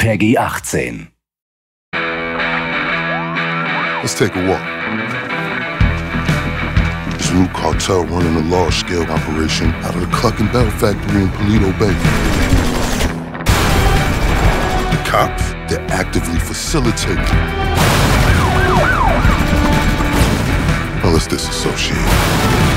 Peggy 18. Let's take a walk. This new cartel running a large-scale operation out of the Cluckin' Bell factory in Paleto Bay. The cops, they're actively facilitating. Let's disassociate.